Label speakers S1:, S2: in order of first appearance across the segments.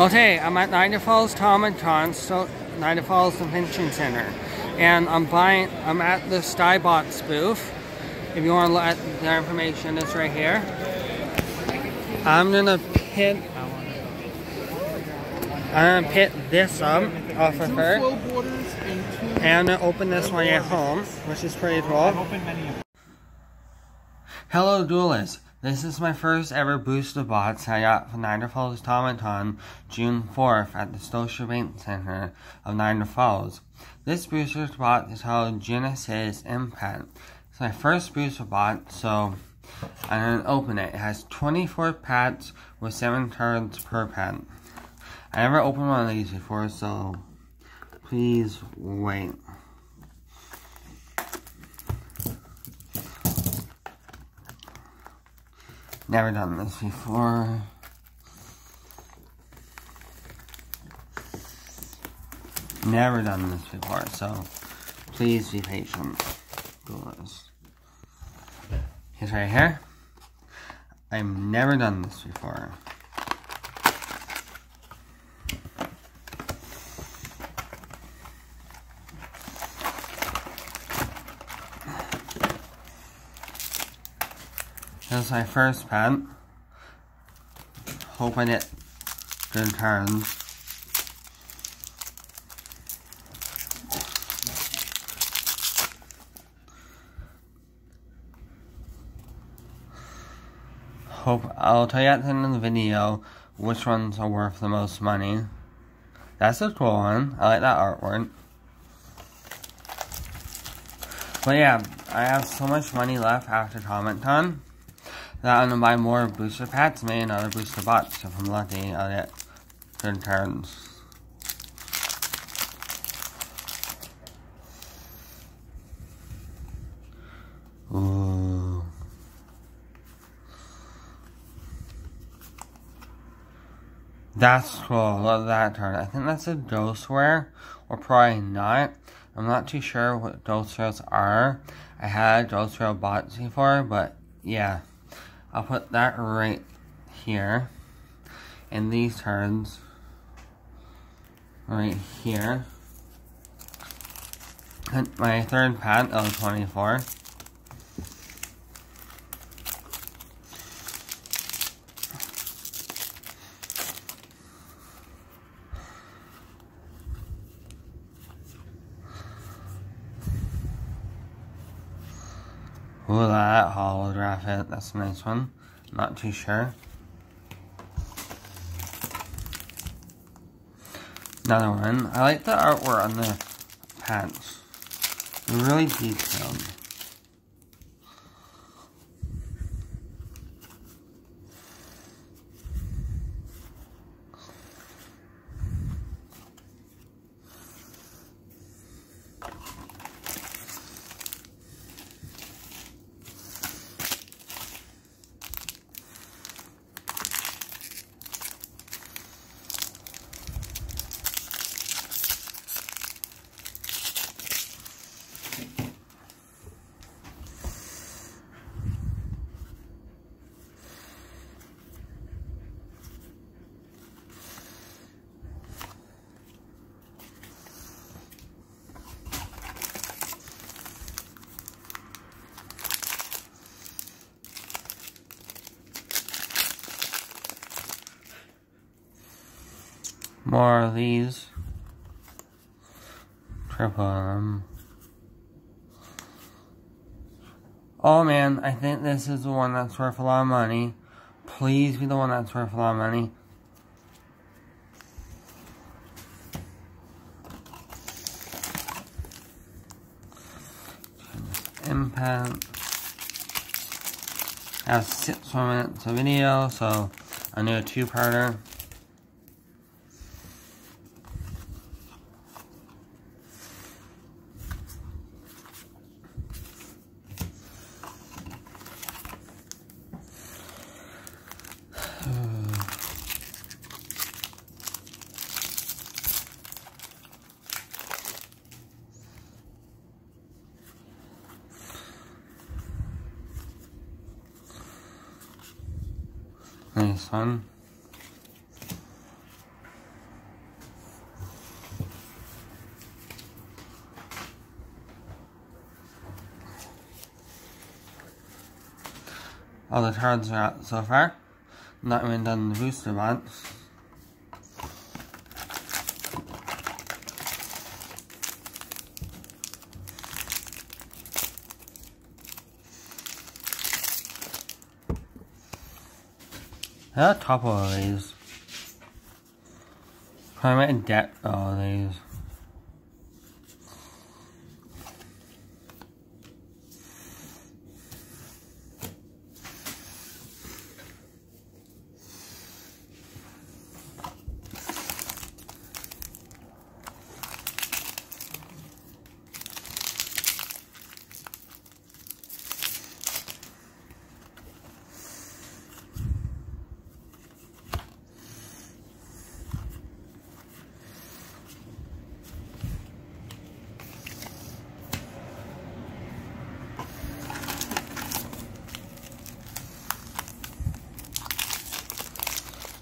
S1: Okay, I'm at Niagara Falls tom Tomatron, so Niagara Falls Convention Center, and I'm buying. I'm at the Skybox booth. If you want to look at their information, it's right here. I'm gonna pit. I'm gonna pit this up off of her, and I'm gonna open this one at home, which is pretty cool. Hello, duelists. This is my first ever booster box I got from Niagara Falls Tomaton June 4th at the Scotiabank Center of Niagara Falls. This booster box is called Genesis Impact. It's my first booster box, so I'm going to open it. It has 24 packs with 7 cards per pack. I never opened one of these before, so please wait. Never done this before. Never done this before, so please be patient. Here's right here. I've never done this before. Is my first pet. Hoping it good turns. Hope I'll tell you at the end of the video which ones are worth the most money. That's a cool one. I like that artwork. But yeah, I have so much money left after Comic Con that I'm gonna buy more booster packs, maybe another booster box. If I'm lucky, I'll get good turns. Ooh. That's cool. Love that turn. I think that's a ghost rare, or probably not. I'm not too sure what ghost rares are. I had ghost rare bots before, but yeah. I'll put that right here. And these turns right here. And my third pad of 24. That holograph it. That's a nice one. Not too sure. Another one. I like the artwork on the pants. Really detailed. More of these. Triple them. Oh man, I think this is the one that's worth a lot of money. Please be the one that's worth a lot of money. Impact. I have six more minutes of video, so I need a two-parter. Nice one. All the turns are out so far. Not even done the booster box. A couple of these. Climate debt all these.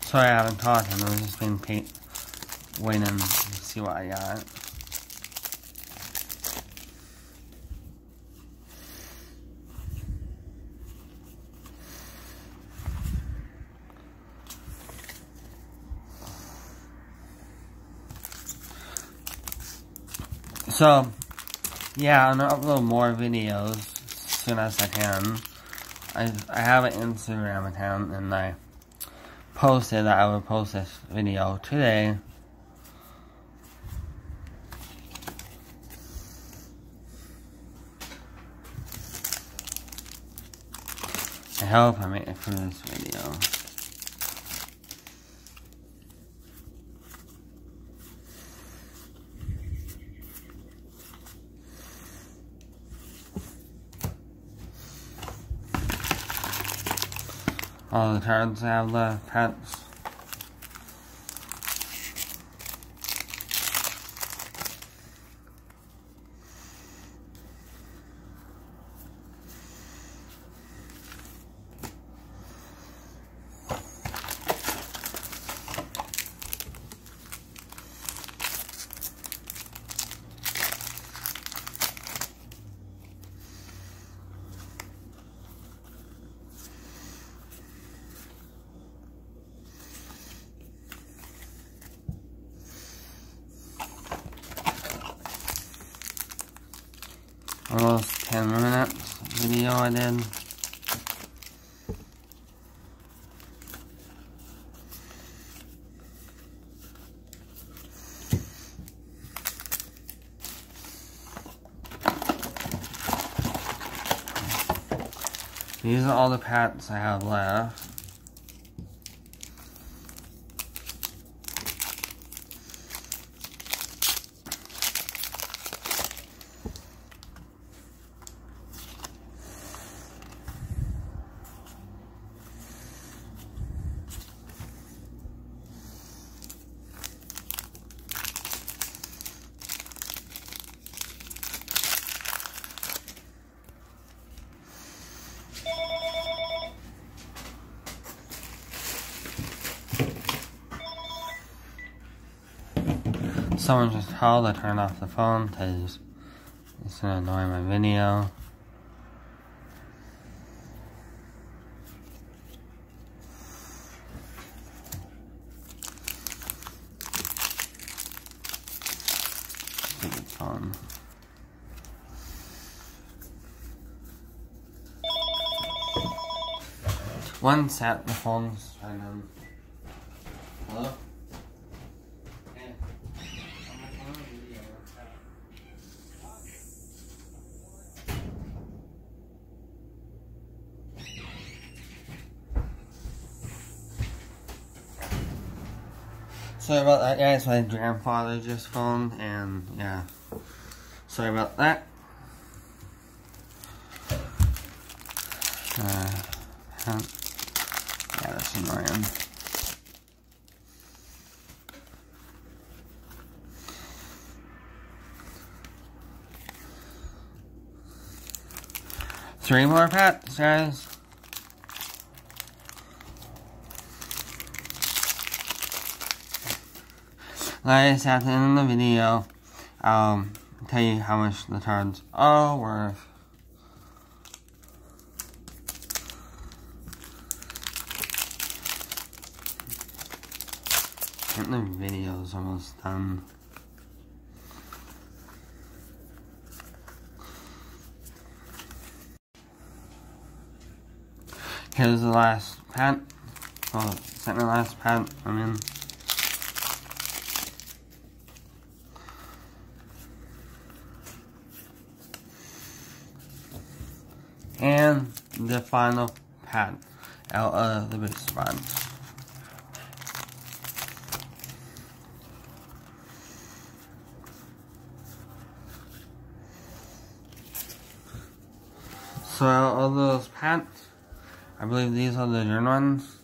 S1: Sorry I haven't talked, I've just been waiting to see what I got. So, yeah, I'm gonna upload more videos as soon as I can. I, I have an Instagram account and I posted that I would post this video today. I hope I make it through this video. All the cards have the pets. almost 10 minutes video I did. These are all the pats I have left. Someone just called, I turned off the phone because it's gonna annoy my video. phone. One set, the phone's Sorry about that, guys. My grandfather just phoned, and yeah. Sorry about that. Uh, yeah, that's annoying. Three more pets, guys. guys, at the end of the video, I'll tell you how much the turns are worth. The video is almost done. Here's the last pant. Well, second last pant I mean. And the final pet out uh, of the box. So all those pants, I believe these are the good ones.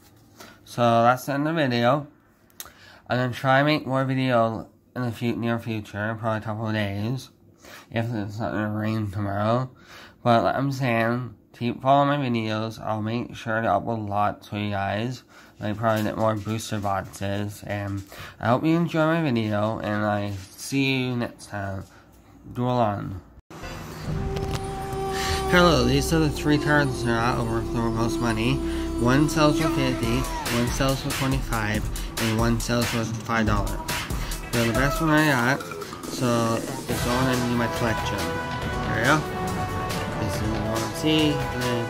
S1: So that's the end of the video. I'm gonna try to make more video in the near future, probably a couple of days, if it's not gonna rain tomorrow. But like I'm saying, keep following my videos. I'll make sure to upload a lot for you guys. Like probably get more booster boxes. And I hope you enjoy my video, and I see you next time. Along. Hello, these are the three cards that are worth the most money. One sells for 50, one sells for 25, and one sells for $5. They're the best one I got, so it's all in my collection. There you go. See. Eh,